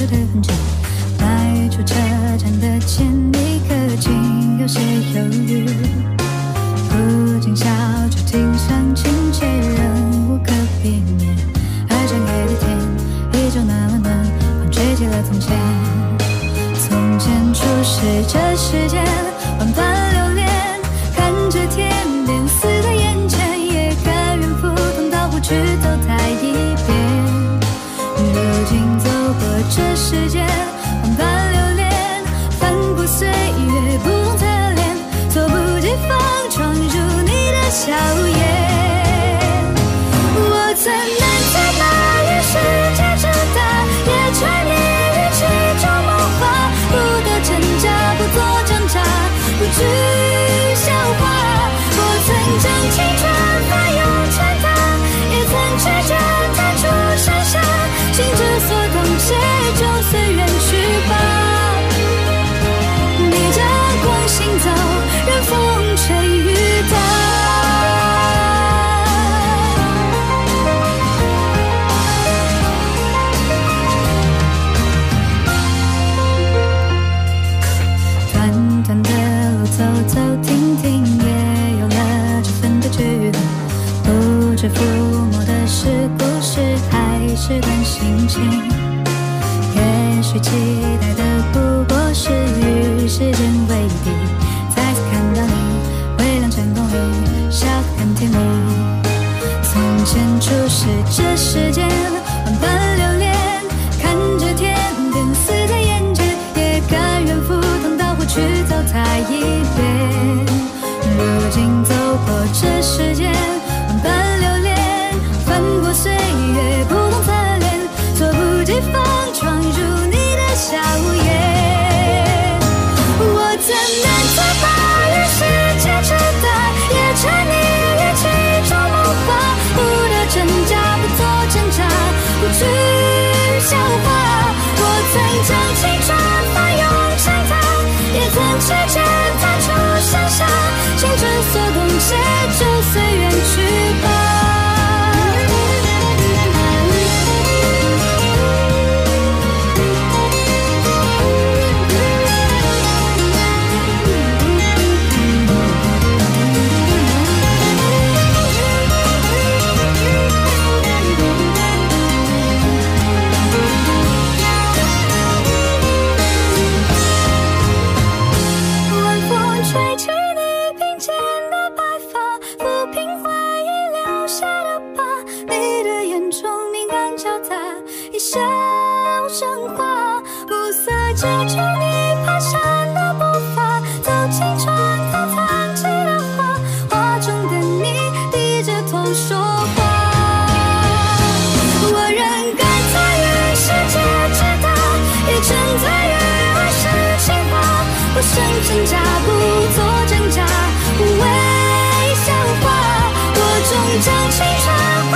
的痕迹迈出车站的前一刻竟有些犹豫。不禁笑着听乡情却仍无可避免而长给的天依旧那么暖风吹起了从前。从前初识这世间笑颜。我曾难在大雨世界之大，也沉溺于其中梦话，不得真假，不做挣扎，不惧最期待的不过是与时间为敌，再次看到你，微亮晨光里，笑得很甜蜜。从前初识这世间万般留恋，看着天边似在眼前，也甘愿赴汤蹈火去走它一遍。如今走过这世间曾将青春暮色遮住你蹒跚的步伐，走进窗台藏起的花，画中的你低着头说话。我仍敢在于世界之大，也真在于爱是情话，不生挣扎，不做挣扎，不为笑话。我终将青春还